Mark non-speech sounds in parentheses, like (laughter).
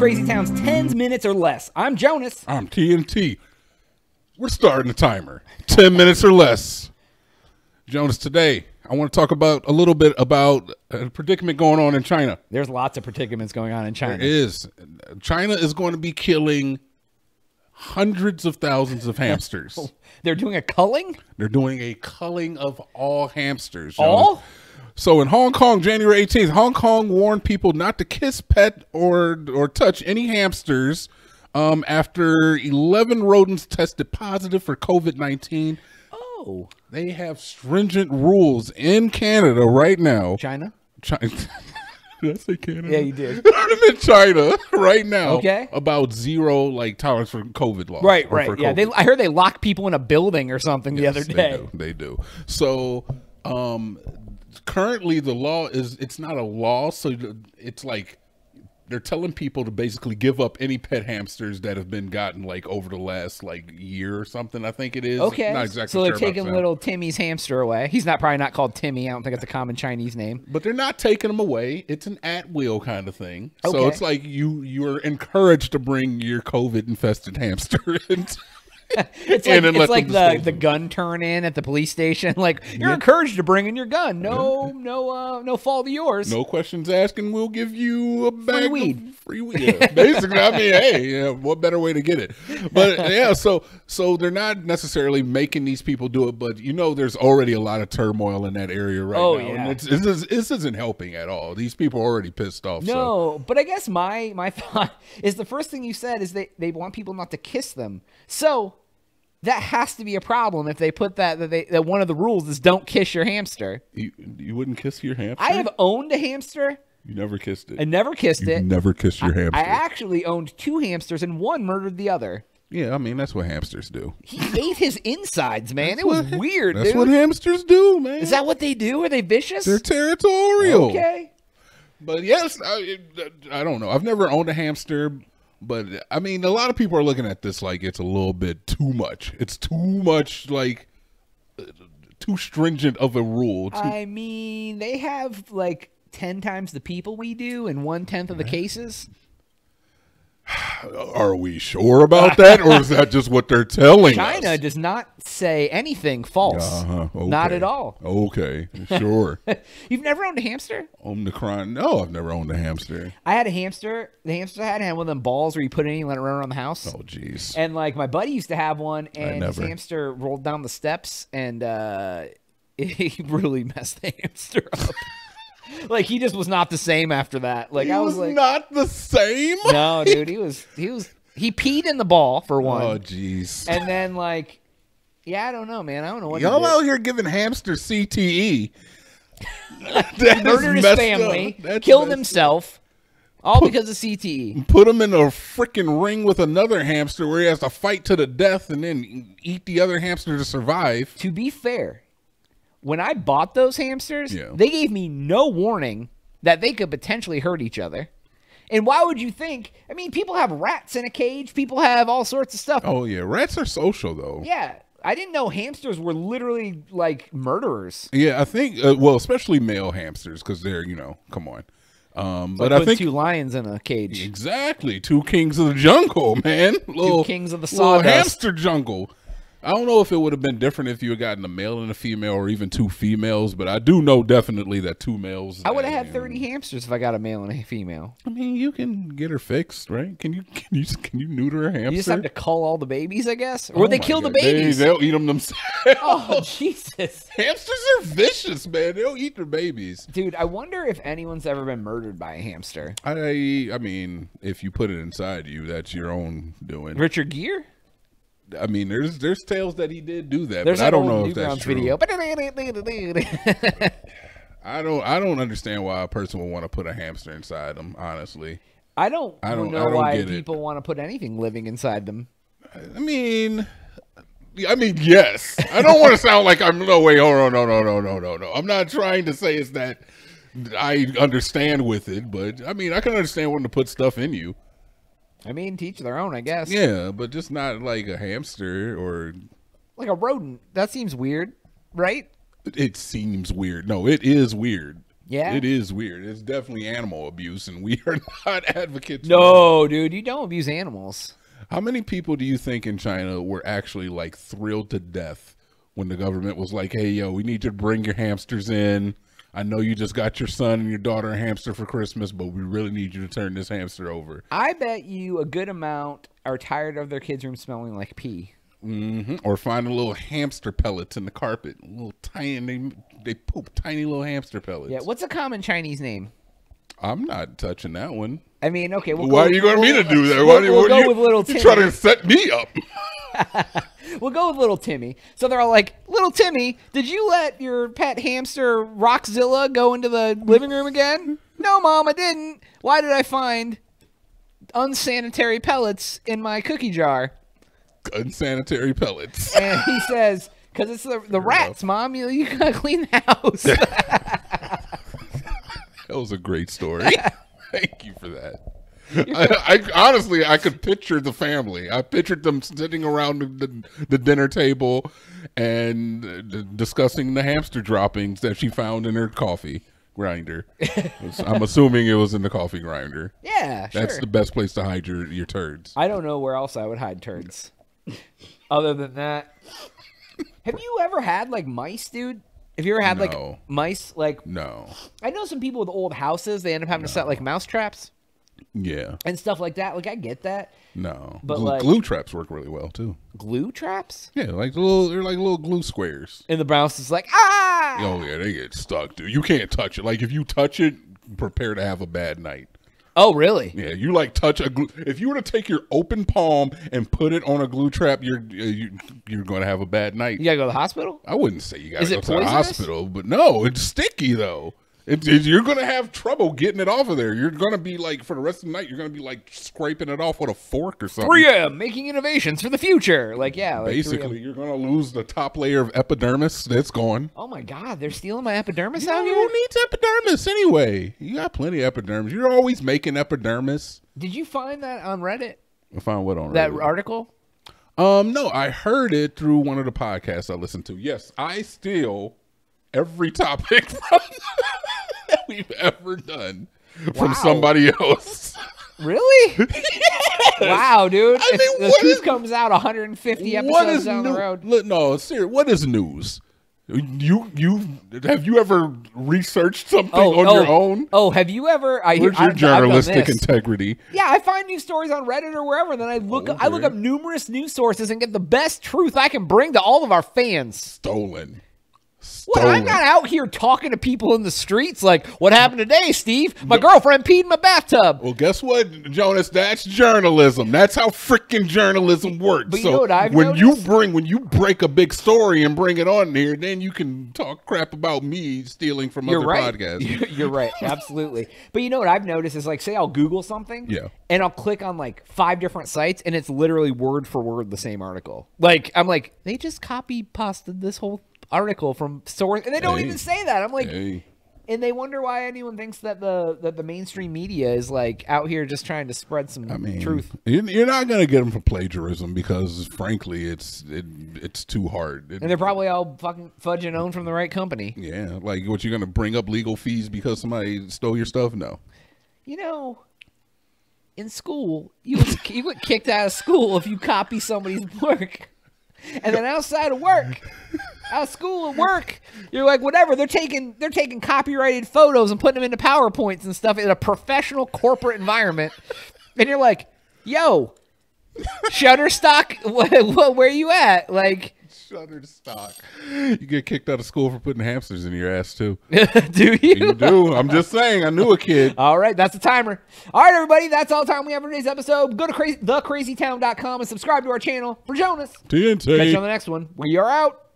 Crazy Town's 10 minutes or less. I'm Jonas. I'm TNT. We're starting the timer. 10 minutes or less. Jonas, today I want to talk about a little bit about a predicament going on in China. There's lots of predicaments going on in China. There is. China is going to be killing hundreds of thousands of hamsters. (laughs) They're doing a culling? They're doing a culling of all hamsters. Jonas. All? So in Hong Kong, January 18th, Hong Kong warned people not to kiss, pet, or or touch any hamsters um, after 11 rodents tested positive for COVID 19. Oh. They have stringent rules in Canada right now. China? China. (laughs) did I say Canada? Yeah, you did. (laughs) I'm in China (laughs) right now. Okay. About zero like tolerance for COVID laws. Right, right. Yeah, they, I heard they lock people in a building or something the Yes, other they do. They do. So, um, currently the law is it's not a law, so it's like they're telling people to basically give up any pet hamsters that have been gotten like over the last like year or something. I think it is. Okay. Not exactly. so they're sure taking little Timmy's hamster away. He's not probably not called Timmy. I don't think it's a common Chinese name. But they're not taking them away. It's an at will kind of thing. So it's like you you're encouraged to bring your COVID infested hamster (laughs) into (laughs) It's like, it's like the, the gun turn in at the police station. (laughs) Like you're encouraged to bring in your gun. No, no, uh, no fault of yours. No questions asked, and we'll give you a bag of weed. free weed. Yeah, basically, I mean, hey, yeah, what better way to get it? But (laughs) yeah, so so they're not necessarily making these people do it, but you know, there's already a lot of turmoil in that area right Oh, now, yeah. and it's, this, is, this isn't helping at all. These people are already pissed off. So. No, but I guess my my thought is the first thing you said is they they want people not to kiss them. So that has to be a problem if they put that that they that one of the rules is don't kiss your hamster. You, you wouldn't kiss your hamster? I have owned a hamster You never kissed it. and never kissed you it. never kissed your hamster. I actually owned two hamsters and one murdered the other. yeah, I mean, that's what hamsters do. He ate his insides, man. it was What- weird, That's dude. what hamsters do, man. Is that what they do? Are they vicious? They're territorial. okay. But yes, I, I don't know. I've never owned a hamster, but I mean, a lot of people are looking at this like it's a little bit too much. It's too much, like too stringent of a rule. Too, I mean, they have like ten times the people we do in one tenth of the cases. Are we sure about that, or is that just what they're telling China us? does not say anything false. Uh-huh, Not at all. Okay, sure. (laughs) You've never owned a hamster? Crime? No, I've never owned a hamster. I had a hamster. The hamster I had had one of them balls where you put it in and let it run around the house. Oh, jeez. And like my buddy used to have one, and his hamster rolled down the steps, and uh, (laughs) he really messed the hamster up. (laughs) like he just was not the same after that. Like He I was was like, not the same. no, (laughs) dude, he was he was he peed in the ball for oh, one, Oh, jeez. and then like, yeah, I don't know, man, I don't know what. Y'all out here giving hamster CTE. He (laughs) murdered his family, killed himself, all because of. CTE. Put him in a freaking ring with another hamster where he has to fight to the death and then eat the other hamster to survive. To be fair, when I bought those hamsters, Yeah. they gave me no warning that they could potentially hurt each other. And why would you think? I mean, people have rats in a cage. People have all sorts of stuff. Oh yeah, rats are social though. Yeah, I didn't know hamsters were literally like murderers. Yeah, I think uh, well, especially male hamsters because they're you know, come on. Um, but I think two lions in a cage. exactly two kings of the jungle, man. Little, kings of the sawdust. hamster jungle. I don't know if it would have been different if you had gotten a male and a female, or even two females. But I do know definitely that two males. I would have had thirty hamsters if I got a male and a female. I mean, you can get her fixed, right? Can you can you can you neuter a hamster? You just have to cull all the babies, I guess, or Oh they kill the God. They- babies. they'll eat them themselves. oh (laughs) Jesus! Hamsters are vicious, man. They'll eat their babies. Dude, I wonder if anyone's ever been murdered by a hamster. I I mean, if you put it inside you, that's your own doing. Richard Gere? I mean, there's there's tales that he did do that, There's but I don't know if that's true. video. (laughs) I don't I don't understand why a person would want to put a hamster inside them. Honestly, I don't, I don't- know I don't why get it. people want to put anything living inside them. I mean. I mean, yes. I don't want to sound like I'm no way. Oh no, no, no, no, no, no, no. I'm not trying to say it's that I understand with it, but I mean, I can understand wanting to put stuff in you. I mean, teach their own, I guess. Yeah, but just not like a hamster or Like a rodent. That seems weird, right? it seems weird. No, it is weird. Yeah. It is weird. It's definitely animal abuse, and we (laughs) are not advocates. for No, dude, you don't abuse animals. How many people do you think in China were actually like thrilled to death when the government was like, "Hey, yo, we need you to bring your hamsters in. I know you just got your son and your daughter a hamster for Christmas, but we really need you to turn this hamster over." I bet you a good amount are tired of their kids' room smelling like pee. hmm Or finding little hamster pellets in the carpet, A little tiny. They they poop tiny little hamster pellets. Yeah, what's a common Chinese name? I'm not touching that one. I mean, okay, we'll Why go, are you going to me to do that? We'll, Why do you, we'll go you, with little you Timmy. trying to set me up? (laughs) We'll go with little Timmy. So they're all like, "Little Timmy, did you let your pet hamster Rockzilla go into the living room again?" No, mom, I didn't. Why did I find unsanitary pellets in my cookie jar? Unsanitary pellets. And he says, "Cause it's the the rats, mom. You you gotta clean the house." (laughs) That was a great story. (laughs) Thank you for that. I, I honestly, I could picture the family. I pictured them sitting around the, the, dinner table and uh, discussing the hamster droppings that she found in her coffee grinder. I'm assuming it was in the coffee grinder. yeah, sure. That's the best place to hide your, your turds. I don't know where else I would hide turds. (laughs) Other than that, have you ever had like mice, dude? Have you ever had No. like mice? Like No. I know some people with old houses, they end up having to set like mouse traps Yeah. and stuff like that. Like I get that. No. But, glue, like- glue traps work really well too. Glue traps? Yeah, like little they're like little glue squares. And the mouse is like, ah! Oh yeah, they get stuck, dude. You can't touch it. Like if you touch it, prepare to have a bad night. Oh, really? Yeah, you like touch a glue. If you were to take your open palm and put it on a glue trap, you're uh, you, you're going to have a bad night. You gotta go to the hospital? I wouldn't say you got Is to go it to the hospital, but no, it's sticky though. It, it- you're going to have trouble getting it off of there. You're going to be like for the rest of the night, you're going to be like scraping it off with a fork or something. 3M, making innovations for the future. Like, yeah. Like 3M. Basically, you're going to lose the top layer of epidermis. That's gone. Oh my god, they're stealing my epidermis No, out here? who needs epidermis anyway? You got plenty of epidermis. You're always making epidermis. Did you find that on Reddit? I found what on That Reddit? article? Um, no, I heard it through one of the podcasts I listened to. Yes, I steal every topic (laughs) from we've ever done from Wow. somebody else. Really? (laughs) Wow, dude. I mean, the what truth is- comes out 150 episodes what is down new- the road. Look, no, serious. What is news? You you have you ever researched something oh, on your oh. own? Oh, have you ever? I, Where's I've- your journalistic integrity? Yeah, I find news stories on Reddit or wherever, and then I look I look up numerous news sources and get the best truth I can bring to all of our fans. Stolen. What? I'm not out here talking to people in the streets like, "What happened today, Steve? My girlfriend peed in my bathtub." Well, guess what, Jonas? That's journalism. That's how freaking journalism works. But you so know what I've when you bring when you break a big story and bring it on here, then you can talk crap about me stealing from You're other right. podcasts. You're, (laughs) you're right. Absolutely. But you know what I've noticed is like, say I'll Google something, Yeah. and I'll click on like five different sites, and it's literally word for word the same article. Like I'm like, they just copy pasted this whole article from source, and they don't Hey. even say that. I'm like, Hey, and they wonder why anyone thinks that the that the mainstream media is like out here just trying to spread some I mean, truth. you- You're not gonna get them for plagiarism because, frankly, it's it, it's too hard. It- And they're probably all fucking fudging owned from the right company. yeah, like what you're gonna bring up legal fees because somebody stole your stuff? No. You know, in school, you would, you get kicked out of school if you copy somebody's work. And then outside of work, out of school and work, you're like, whatever. They're taking they're taking copyrighted photos and putting them into PowerPoints and stuff in a professional corporate environment. And you're like, yo, Shutterstock, (laughs) wh- wh- where you at? Like, Shutterstock. You get kicked out of school for putting hamsters in your ass too. (laughs) do you? You do. I'm just saying. I knew a kid. All right, that's the timer. All right, everybody, that's all the time we have for today's episode. Go to crazy, thecrazytown.com and subscribe to our channel. For Jonas, TNT. catch you on the next one. We are out.